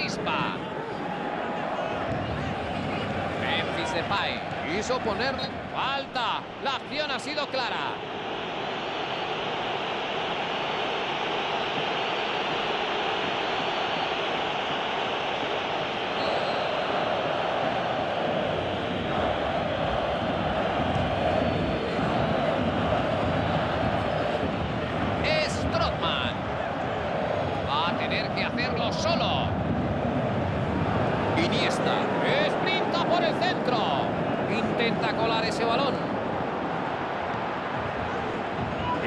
chispa. Memphis Depay quiso ponerle falta. La acción ha sido clara. A tener que hacerlo solo. Iniesta. Sprinta por el centro. Intenta colar ese balón.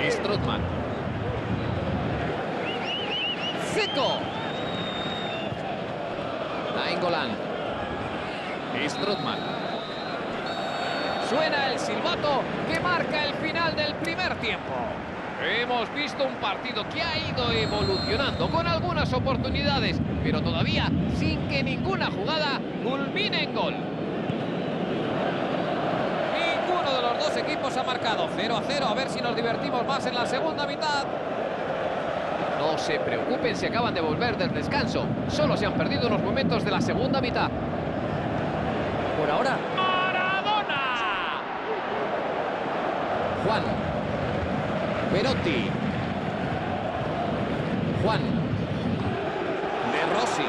Strootman. Seco. Nainggolan. Strootman. Suena el silbato que marca el final del primer tiempo. Hemos visto un partido que ha ido evolucionando con algunas oportunidades, pero todavía sin que ninguna jugada culmine en gol. Ninguno de los dos equipos ha marcado 0 a 0. A ver si nos divertimos más en la segunda mitad. No se preocupen si acaban de volver del descanso. Solo se han perdido unos momentos de la segunda mitad. Por ahora, ¡Maradona! Juan. Perotti. Juan. De Rossi.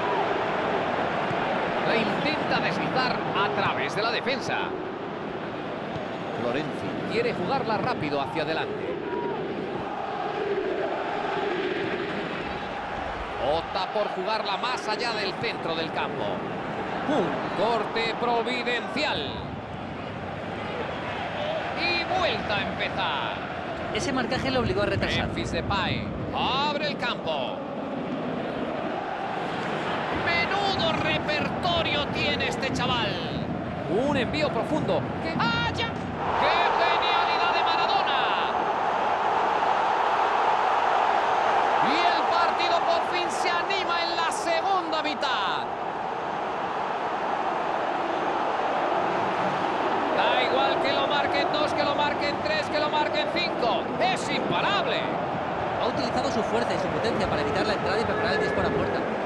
La intenta deslizar a través de la defensa. Florenzi quiere jugarla rápido hacia adelante. Opta por jugarla más allá del centro del campo. Un corte providencial. Y vuelta a empezar. ese marcaje le obligó a retrasar. Memphis Depay abre el campo. Menudo repertorio tiene chaval. Un envío profundo. ¡Que haya! ¡Qué genialidad de Maradona! Y el partido por fin se anima en la segunda mitad. Da igual que lo marquen dos, que lo marquen tres, que lo marquen cinco. Es imparable. Ha utilizado su fuerza y su potencia para evitar la entrada y preparar el disparo a puerta.